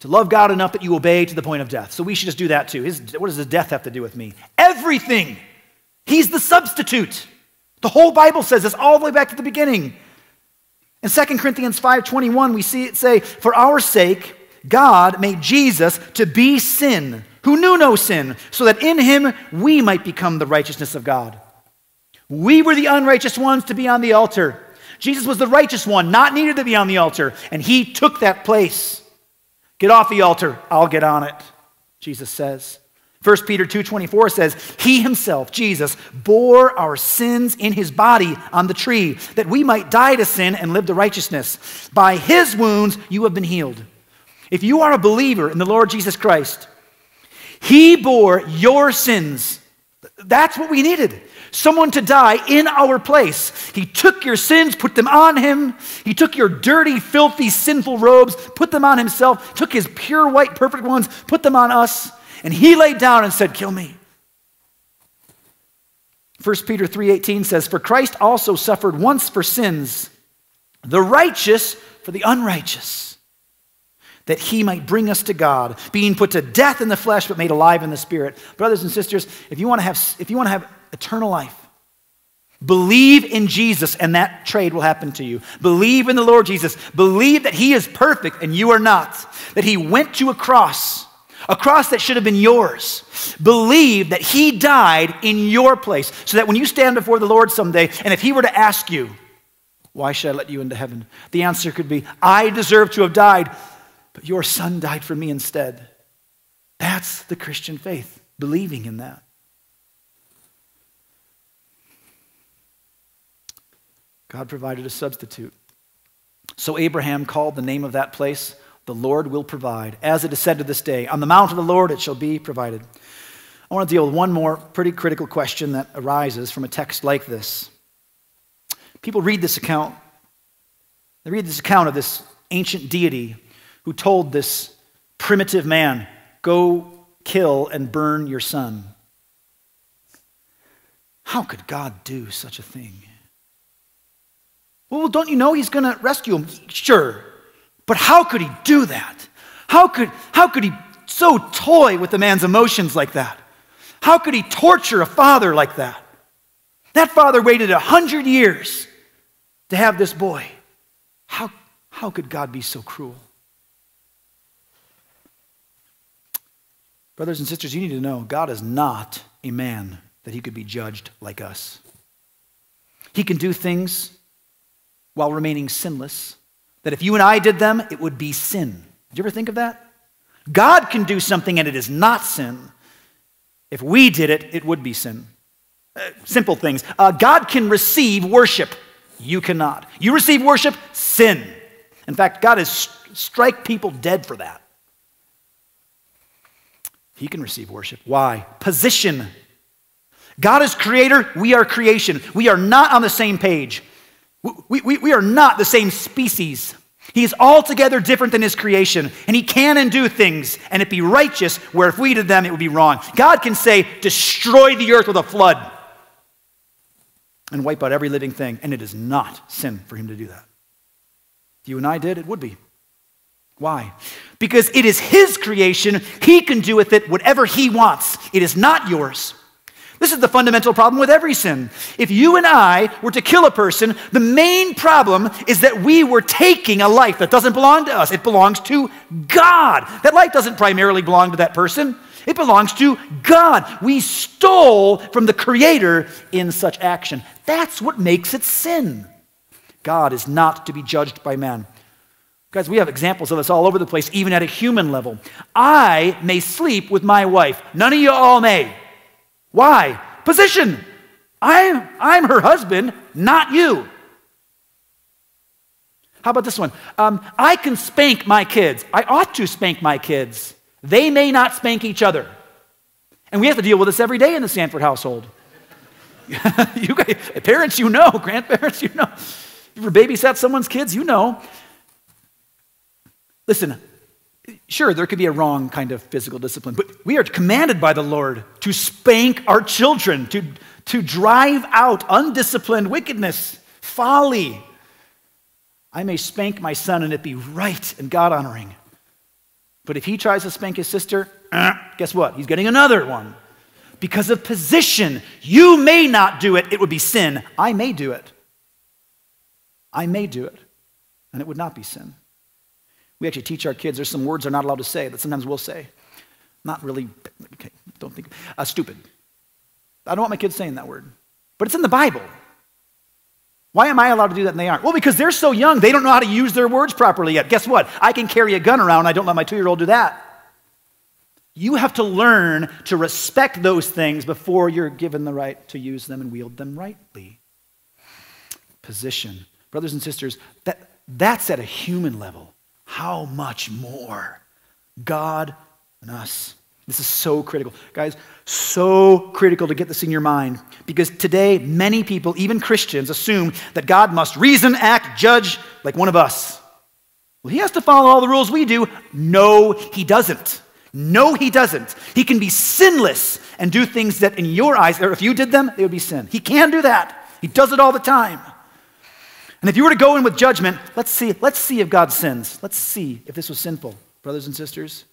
To love God enough that you obey to the point of death. So we should just do that too. His, what does his death have to do with me? Everything. He's the substitute. The whole Bible says this all the way back to the beginning. In 2 Corinthians 5:21, we see it say, "For our sake God made Jesus to be sin, who knew no sin, so that in him we might become the righteousness of God." We were the unrighteous ones to be on the altar. Jesus was the righteous one, not needed to be on the altar, and he took that place. Get off the altar, I'll get on it, Jesus says. 1 Peter 2:24 says, "He himself, Jesus, bore our sins in his body on the tree, that we might die to sin and live to righteousness. By his wounds you have been healed." If you are a believer in the Lord Jesus Christ, he bore your sins. That's what we needed. Someone to die in our place. He took your sins, put them on him. He took your dirty, filthy, sinful robes, put them on himself, took his pure, white, perfect ones, put them on us, and he laid down and said, Kill me. 1 Peter 3:18 says, "For Christ also suffered once for sins, the righteous for the unrighteous, that he might bring us to God, being put to death in the flesh but made alive in the spirit." Brothers and sisters, if you want to have if you want to have eternal life. Believe in Jesus, and that trade will happen to you. Believe in the Lord Jesus. Believe that He is perfect and you are not. That He went to a cross, a cross that should have been yours. Believe that He died in your place, so that when you stand before the Lord someday, and if He were to ask you, Why should I let you into heaven? The answer could be, I deserve to have died, but your Son died for me instead. That's the Christian faith, believing in that. God provided a substitute. So Abraham called the name of that place, The Lord will provide. As it is said to this day, On the mount of the Lord it shall be provided. I want to deal with one more pretty critical question that arises from a text like this. People read this account, they read this account of this ancient deity who told this primitive man, Go kill and burn your son. How could God do such a thing? Well, don't you know he's going to rescue him? Sure. But how could he do that? How could, how could he so toy with the man's emotions like that? How could he torture a father like that? That father waited a hundred years to have this boy. How, how could God be so cruel? Brothers and sisters, you need to know God is not a man that he could be judged like us. He can do things while remaining sinless, that if you and I did them, it would be sin. Did you ever think of that? God can do something and it is not sin. If we did it, it would be sin. Uh, simple things. Uh, God can receive worship. You cannot. You receive worship, sin. In fact, God has st- strike people dead for that. He can receive worship. Why? Position. God is creator, we are creation. We are not on the same page. We, we, we are not the same species. He is altogether different than his creation, and he can and do things, and it be righteous, where if we did them, it would be wrong. God can say, destroy the earth with a flood and wipe out every living thing, and it is not sin for him to do that. If you and I did, it would be. Why? Because it is his creation. He can do with it whatever he wants. It is not yours. This is the fundamental problem with every sin. If you and I were to kill a person, the main problem is that we were taking a life that doesn't belong to us. It belongs to God. That life doesn't primarily belong to that person, it belongs to God. We stole from the Creator in such action. That's what makes it sin. God is not to be judged by man. Guys, we have examples of this all over the place, even at a human level. I may sleep with my wife. None of you all may. Why? Position. I'm, I'm her husband, not you. How about this one? Um, I can spank my kids. I ought to spank my kids. They may not spank each other. And we have to deal with this every day in the Sandford household. [LAUGHS] you guys, parents, you know. [LAUGHS] Grandparents, you know. You ever babysat someone's kids? You know. Listen, Sure, there could be a wrong kind of physical discipline, but we are commanded by the Lord to spank our children, to, to drive out undisciplined wickedness, folly. I may spank my son and it be right and God honoring. But if he tries to spank his sister, uh, guess what? He's getting another one. Because of position, you may not do it, it would be sin. I may do it. I may do it, and it would not be sin. We actually teach our kids there's some words they're not allowed to say that sometimes we'll say. Not really, okay, don't think, uh, stupid. I don't want my kids saying that word. But it's in the Bible. Why am I allowed to do that and they aren't? Well, because they're so young, they don't know how to use their words properly yet. Guess what? I can carry a gun around, I don't let my two year old do that. You have to learn to respect those things before you're given the right to use them and wield them rightly. Position. Brothers and sisters, that, that's at a human level how much more God and us? This is so critical. Guys, so critical to get this in your mind because today many people, even Christians, assume that God must reason, act, judge like one of us. Well, he has to follow all the rules we do. No, he doesn't. No, he doesn't. He can be sinless and do things that in your eyes, or if you did them, they would be sin. He can do that. He does it all the time. And if you were to go in with judgment, let's see, let's see if God sins. Let's see if this was sinful, brothers and sisters.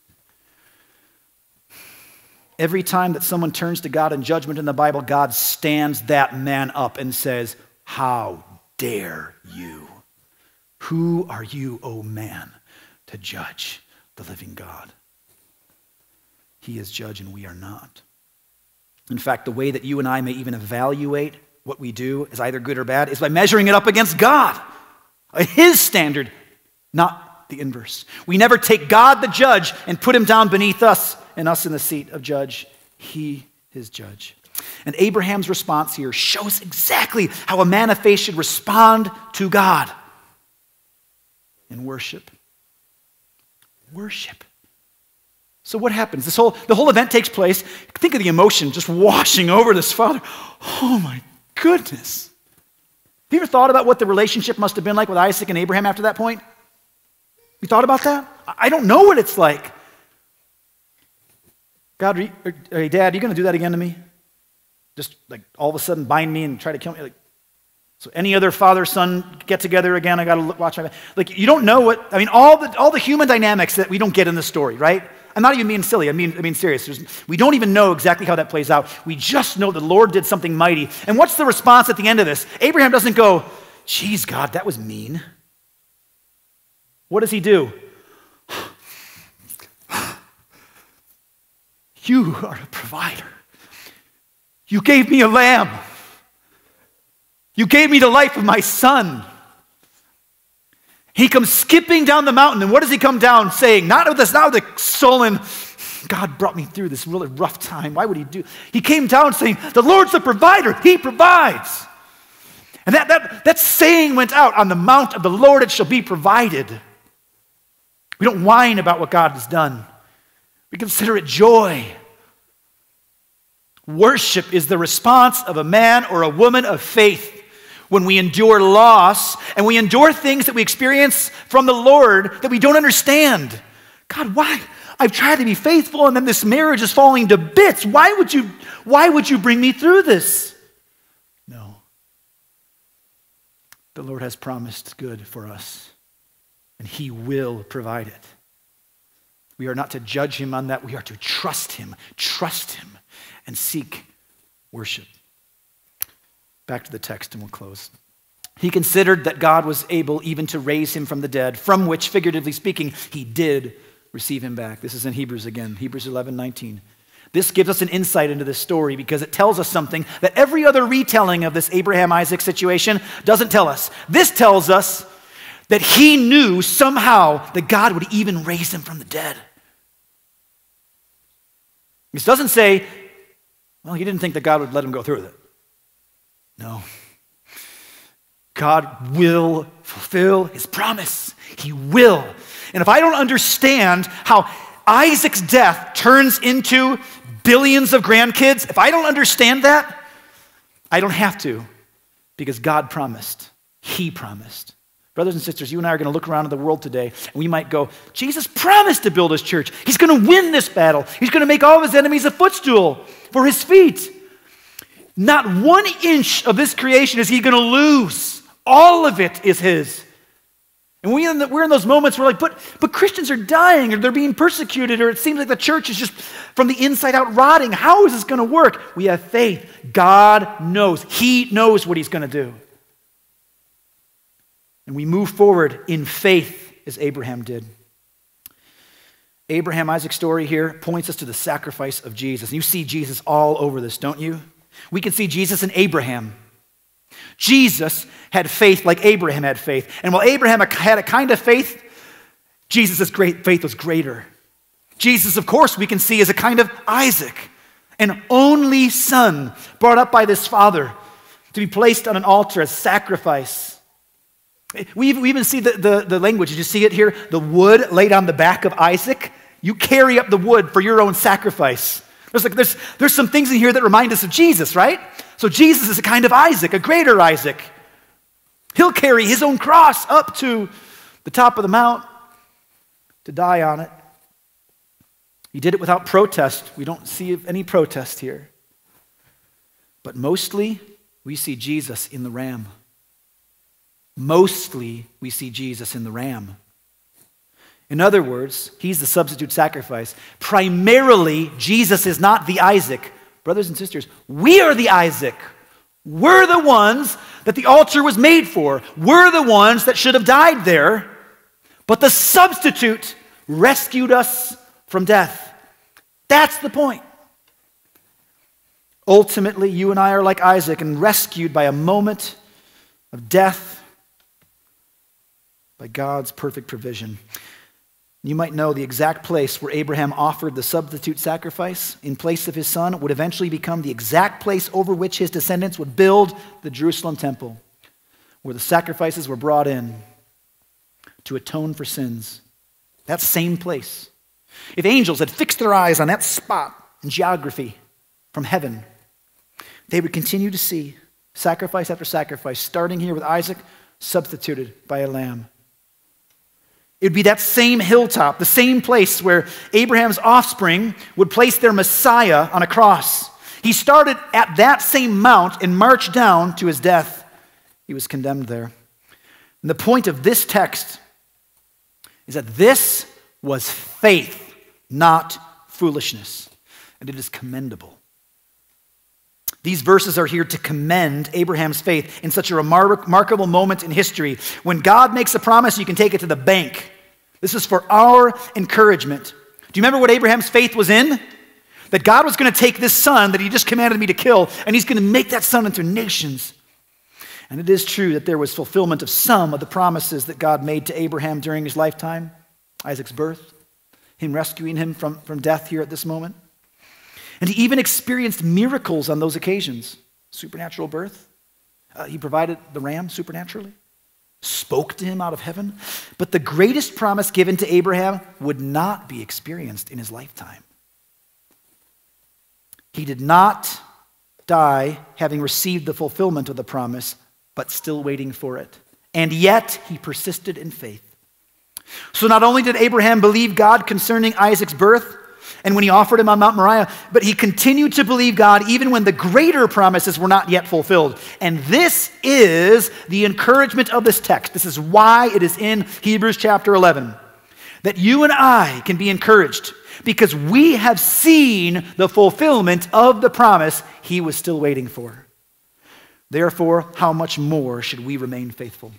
Every time that someone turns to God in judgment in the Bible, God stands that man up and says, How dare you? Who are you, O oh man, to judge the living God? He is judge and we are not. In fact, the way that you and I may even evaluate what we do is either good or bad is by measuring it up against God, His standard, not the inverse. We never take God, the judge, and put him down beneath us and us in the seat of judge. He is judge. And Abraham's response here shows exactly how a man of faith should respond to God in worship. Worship. So what happens? This whole the whole event takes place. Think of the emotion just washing over this father. Oh my goodness. Have you ever thought about what the relationship must have been like with Isaac and Abraham after that point? You thought about that? I don't know what it's like. God, are hey, Dad, are you going to do that again to me? Just like all of a sudden bind me and try to kill me? Like, so any other father son get together again? I got to watch my back. like. You don't know what I mean. All the all the human dynamics that we don't get in the story, right? I'm not even being silly. I mean, I mean serious. There's, we don't even know exactly how that plays out. We just know the Lord did something mighty. And what's the response at the end of this? Abraham doesn't go, "Geez, God, that was mean." What does he do? [SIGHS] You are a provider. You gave me a lamb. You gave me the life of my son. He comes skipping down the mountain, and what does he come down saying? Not with this, not with a sullen, God brought me through this really rough time. Why would he do? He came down saying, The Lord's the provider, he provides. And that, that, that saying went out on the mount of the Lord, it shall be provided. We don't whine about what God has done, we consider it joy. Worship is the response of a man or a woman of faith when we endure loss and we endure things that we experience from the Lord that we don't understand. God, why? I've tried to be faithful and then this marriage is falling to bits. Why would you, why would you bring me through this? No. The Lord has promised good for us, and He will provide it. We are not to judge Him on that. We are to trust Him, trust Him, and seek worship. Back to the text, and we'll close. He considered that God was able even to raise him from the dead, from which, figuratively speaking, he did receive him back. This is in Hebrews again, Hebrews 11 19. This gives us an insight into this story because it tells us something that every other retelling of this Abraham Isaac situation doesn't tell us. This tells us that he knew somehow that God would even raise him from the dead. This doesn't say, well, he didn't think that God would let him go through with it. No. God will fulfill his promise. He will. And if I don't understand how Isaac's death turns into billions of grandkids, if I don't understand that, I don't have to because God promised. He promised. Brothers and sisters, you and I are going to look around in the world today and we might go, Jesus promised to build his church. He's going to win this battle. He's going to make all of his enemies a footstool for his feet. Not one inch of this creation is he going to lose. All of it is his. And we we're in those moments where, we're like, but, but Christians are dying or they're being persecuted or it seems like the church is just from the inside out rotting. How is this going to work? We have faith. God knows. He knows what He's going to do. And we move forward in faith as Abraham did. Abraham Isaac's story here points us to the sacrifice of Jesus. And You see Jesus all over this, don't you? We can see Jesus in Abraham. Jesus had faith like Abraham had faith. And while Abraham had a kind of faith, Jesus' great faith was greater. Jesus, of course, we can see is a kind of Isaac, an only son brought up by this father to be placed on an altar as sacrifice. We even, we even see the, the, the language. Did you see it here? The wood laid on the back of Isaac. You carry up the wood for your own sacrifice. There's, like, there's, there's some things in here that remind us of Jesus, right? So Jesus is a kind of Isaac, a greater Isaac. He'll carry his own cross up to the top of the mount to die on it. He did it without protest. We don't see any protest here. But mostly, we see Jesus in the ram. Mostly, we see Jesus in the ram. In other words, he's the substitute sacrifice. Primarily, Jesus is not the Isaac. Brothers and sisters, we are the Isaac. We're the ones that the altar was made for. We're the ones that should have died there. But the substitute rescued us from death. That's the point. Ultimately, you and I are like Isaac and rescued by a moment of death by God's perfect provision. You might know the exact place where Abraham offered the substitute sacrifice in place of his son would eventually become the exact place over which his descendants would build the Jerusalem temple, where the sacrifices were brought in to atone for sins. That same place. If angels had fixed their eyes on that spot in geography from heaven, they would continue to see sacrifice after sacrifice, starting here with Isaac, substituted by a lamb. It would be that same hilltop, the same place where Abraham's offspring would place their Messiah on a cross. He started at that same mount and marched down to his death. He was condemned there. And the point of this text is that this was faith, not foolishness. And it is commendable. These verses are here to commend Abraham's faith in such a remarkable moment in history. When God makes a promise, you can take it to the bank. This is for our encouragement. Do you remember what Abraham's faith was in? That God was going to take this son that he just commanded me to kill, and he's going to make that son into nations. And it is true that there was fulfillment of some of the promises that God made to Abraham during his lifetime Isaac's birth, him rescuing him from, from death here at this moment. And he even experienced miracles on those occasions supernatural birth. Uh, he provided the ram supernaturally spoke to him out of heaven. But the greatest promise given to Abraham would not be experienced in his lifetime. He did not die having received the fulfillment of the promise but still waiting for it. And yet he persisted in faith. So not only did Abraham believe God concerning Isaac's birth, and when he offered him on Mount Moriah, but he continued to believe God even when the greater promises were not yet fulfilled. And this is the encouragement of this text. This is why it is in Hebrews chapter 11. That you and I can be encouraged because we have seen the fulfillment of the promise he was still waiting for. Therefore, how much more should we remain faithful?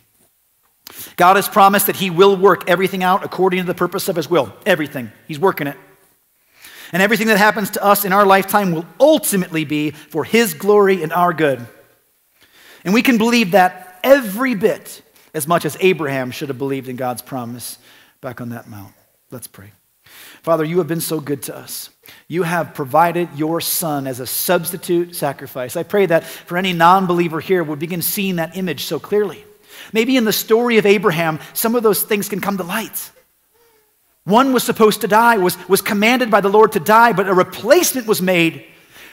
God has promised that he will work everything out according to the purpose of his will. Everything. He's working it. And everything that happens to us in our lifetime will ultimately be for His glory and our good. And we can believe that every bit as much as Abraham should have believed in God's promise back on that mount. Let's pray. Father, you have been so good to us. You have provided your son as a substitute sacrifice. I pray that for any non believer here would begin seeing that image so clearly. Maybe in the story of Abraham, some of those things can come to light. One was supposed to die, was, was commanded by the Lord to die, but a replacement was made.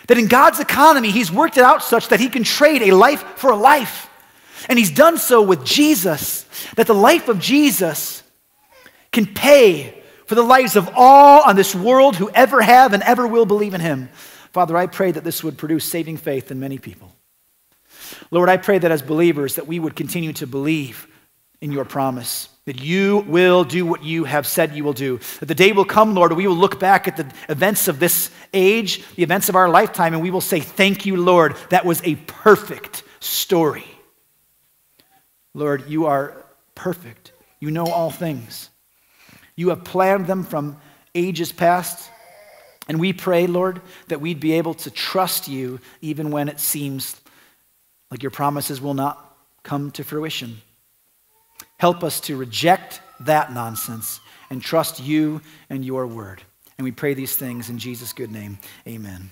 That in God's economy, He's worked it out such that He can trade a life for a life. And He's done so with Jesus, that the life of Jesus can pay for the lives of all on this world who ever have and ever will believe in Him. Father, I pray that this would produce saving faith in many people. Lord, I pray that as believers that we would continue to believe in your promise that you will do what you have said you will do. That the day will come, Lord, we will look back at the events of this age, the events of our lifetime, and we will say, Thank you, Lord. That was a perfect story. Lord, you are perfect. You know all things. You have planned them from ages past. And we pray, Lord, that we'd be able to trust you even when it seems like your promises will not come to fruition. Help us to reject that nonsense and trust you and your word. And we pray these things in Jesus' good name. Amen.